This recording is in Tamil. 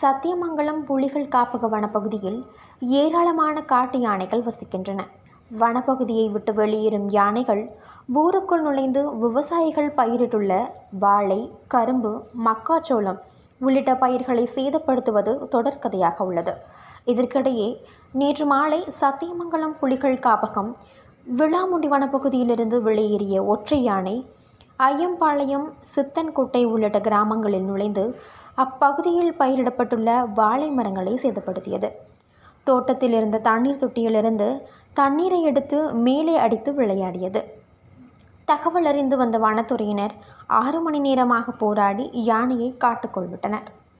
சத்தியமங்கலம் புலிகள் காப்பக வனப்பகுதியில் ஏராளமான காட்டு யானைகள் வசிக்கின்றன. வனப்பகுதியை விட்டு வெளியேறும் யானைகள் ஊருக்குள் நுழைந்து விவசாயிகள் பயிரிட்டுள்ள வாழை கரும்பு மக்காச்சோளம் உள்ளிட்ட பயிர்களை சேதப்படுத்துவது தொடர்கதையாக உள்ளது. இதற்கிடையே நேற்று மாலை சத்தியமங்கலம் புலிகள் காப்பகம் விழாமுண்டி வனப்பகுதியிலிருந்து வெளியேறிய ஒற்றை யானை ஐயம்பாளையம் சித்தன்குட்டை உள்ளிட்ட கிராமங்களில் நுழைந்து அப்பகுதியில் பயிரிடப்பட்டுள்ள வாழை மரங்களை சேதப்படுத்தியது. தோட்டத்தில் இருந்த தண்ணீர் தொட்டியிலிருந்து தண்ணீரை எடுத்து மேலே அடித்து விளையாடியது. தகவல் அறிந்து வந்த வனத்துறையினர் ஆறு மணி நேரமாக போராடி யானையை காட்டுக்குள் விட்டனர்.